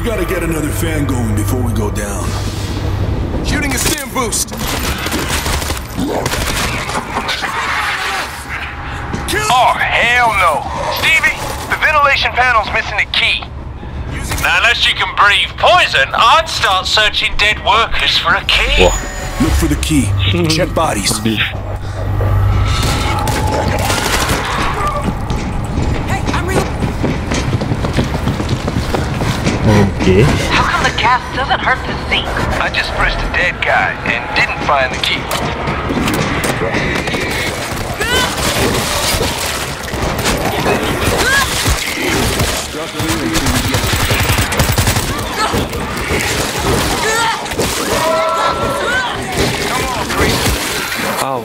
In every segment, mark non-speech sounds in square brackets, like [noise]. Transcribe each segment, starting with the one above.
We gotta get another fan going before we go down. Shooting a stim boost. Oh, hell no. Stevie, the ventilation panel's missing a key. Now, unless you can breathe poison, I'd start searching dead workers for a key. Wah, Look for the key. [laughs] Check bodies. [laughs] Oke. How come the gas doesn't hurt the sink? I just pressed a dead guy and didn't find the key. Come on, Chris. Au.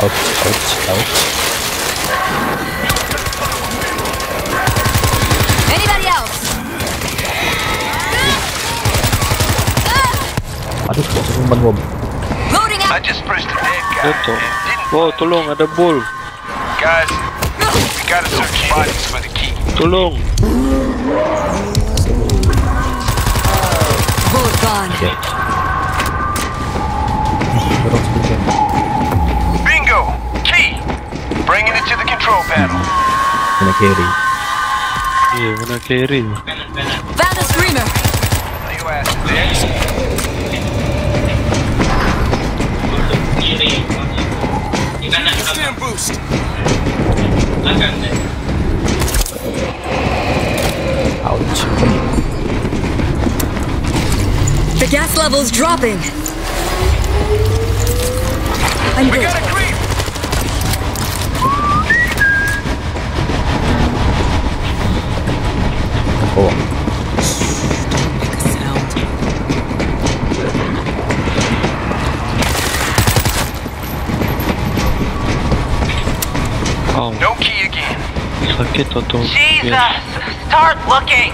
Ouch, ouch, ouch. Aduh, masuk umpan I just pressed a dead guy Betul. and didn't Oh, tolong ada bull. Guys, we gotta search bodies for the key. Tolong. Bullet gone. Oke. Dorong sedikit. Bingo! Key! Bringing it to the control panel. Mana kiri? Iya, mana kiri? Found a screamer. Lay your ass Stim boost. Ouch. The gas level's dropping. I'm We good. got a creep! Oh, oh, No key again. Sakit atau? Jesus! Start looking!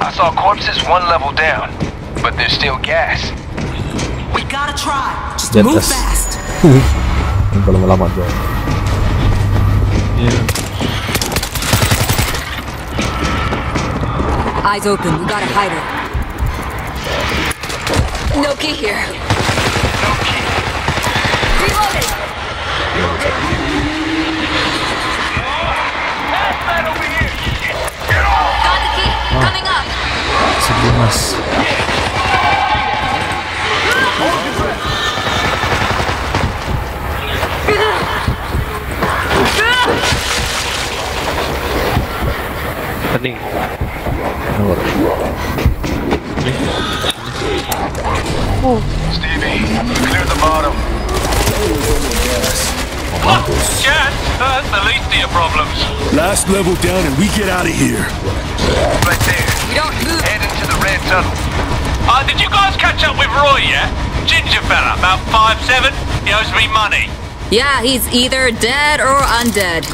I saw corpses one level down, but there's still gas. We gotta try. Just Di move atas. fast. [laughs] Yang kalau lama aja. Iya. Eyes open. We gotta hide her. No key here. No key. Reloading. Man over here! Problems. Last level down and we get out of here. Right there. We don't move. Heading to the red tunnel. Uh, did you guys catch up with Roy, yeah? Ginger fella, about five seven. He owes me money. Yeah, he's either dead or undead.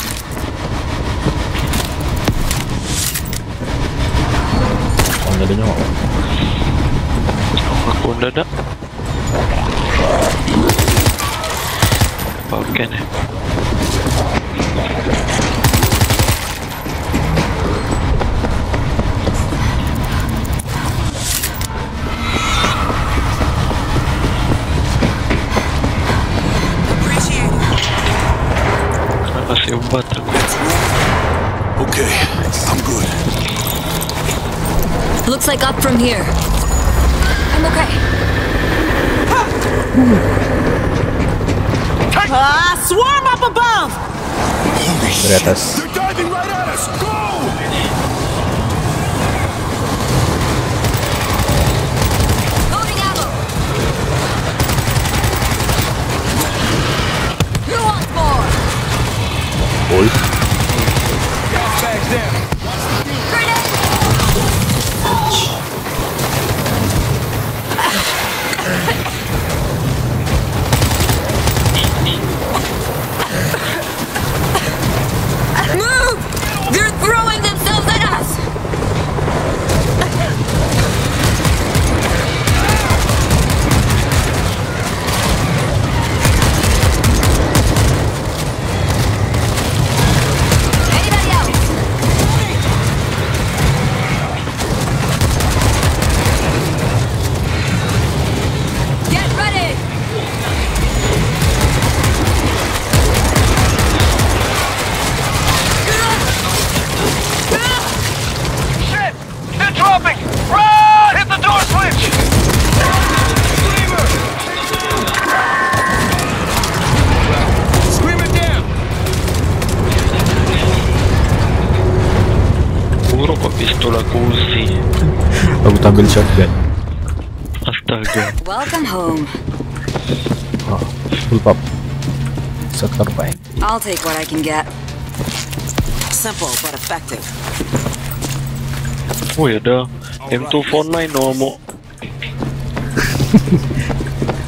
Oh, nggak ada nyawa. Aku Kena kasih obat aku. Okay, I'm good. Looks like up from here. I'm okay. Ah, swarm up above! Holy Dari Oi. Aku tampil shotgun. Astaga. Welcome home. Oh, full pop. Sektor pain. I'll take what I can get. Simple but effective. Wih ada M249 nomo.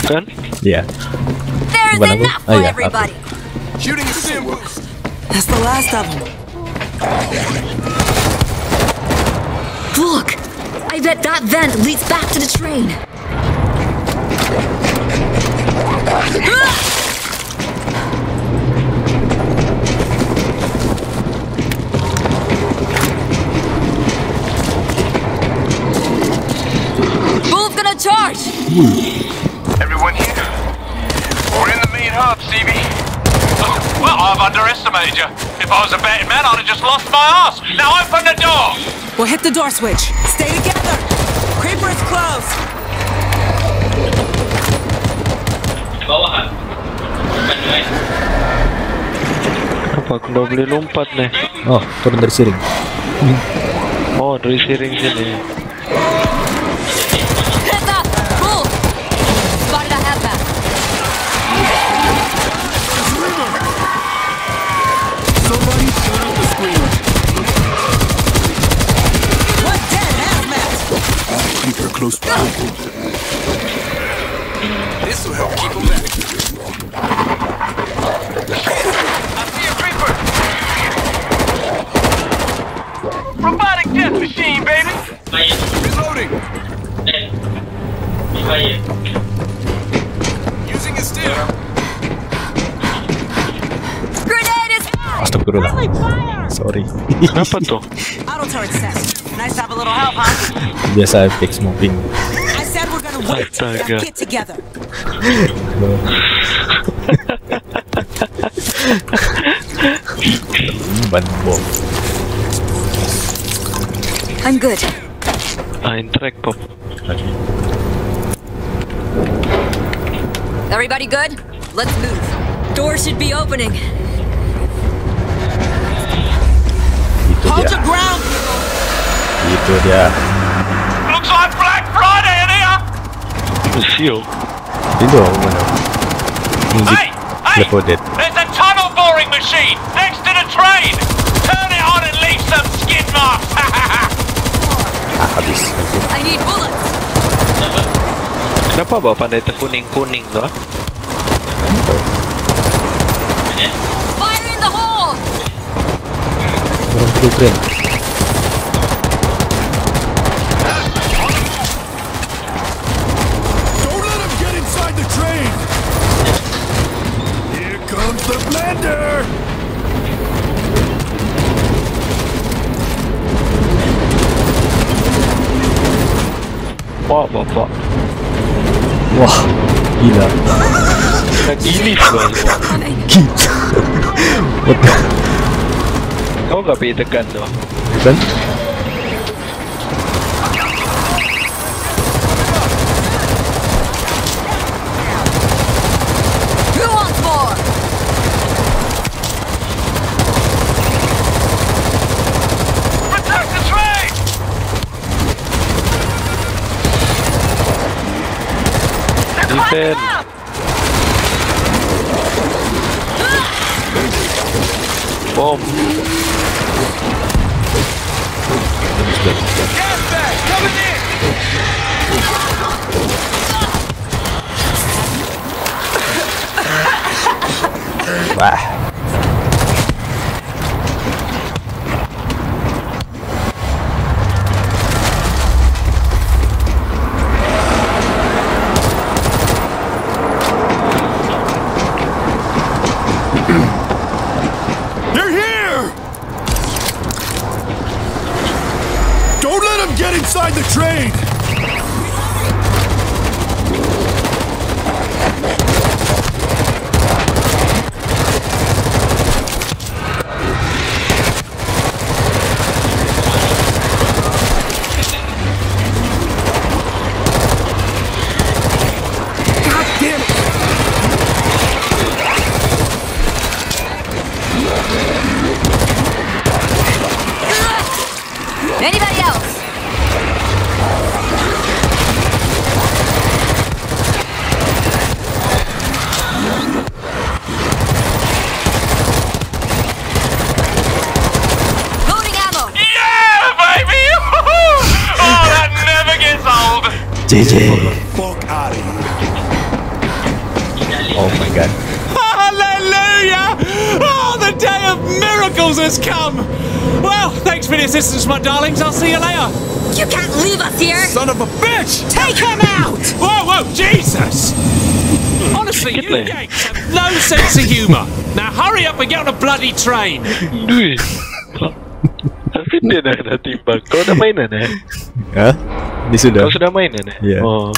kan? Iya. There's Bukan aku. enough Ah, for iya, everybody. Shooting a stim boost. That's the last of them. Bet that vent leads back to the train. Bull's gonna charge! Underestimated you. If I was a betting man, I'd have just lost my ass. Now open the door. We'll hit the door switch. Stay together. Creeper is close. Apa aku udah boleh lompat nih? Oh, turun dari siring. Oh, dari siring sini. This will help keep them back. I see a creeper. Robotic death machine, baby. Reloading. Using a stim. Grenade is Astagfirullah. Friendly fire. Sorry. Kenapa tuh? Auto turret set. Nice to have a little help, huh? Biasa fix moving. I said we're gonna wait. Astaga. Now get together. Ban bom. I'm good. Ah, Ein track pop. Everybody good? Let's move. Door should be opening. Itu Hold dia. your ground. Itu dia. Looks like Black Friday in here. Sio. Itu aku mana? Music. Hey, hey, Left 4 Dead. there's a tunnel boring machine next to the train. Turn it on and leave some skid marks. [laughs] Ah, habis. I need bullets. Kenapa bawa pandai itu kuning-kuning tuh? ah? Fire in the hole! Orang blueprint. bapak-bapak. Wah, gila. gini. Gila. Kau gak pilih tekan tuh. Dan? Defend. Bom. Gas bag coming. They're here! Don't let him get inside the train! JJ. Fuck out of here. Oh my god. Hallelujah! Oh, the day of miracles has come! Well, thanks for the assistance, my darlings. I'll see you later. You can't leave us here! Son of a bitch! Take him out! Whoa, whoa, Jesus! Honestly, you Hitler. yanks have no sense of humour. Now hurry up and get on a bloody train. Duit. Alvin dia dah kena timbang. Kau dah mainan eh? Ha? Ni sudah. Kau sudah mainan eh? Ya. Oh.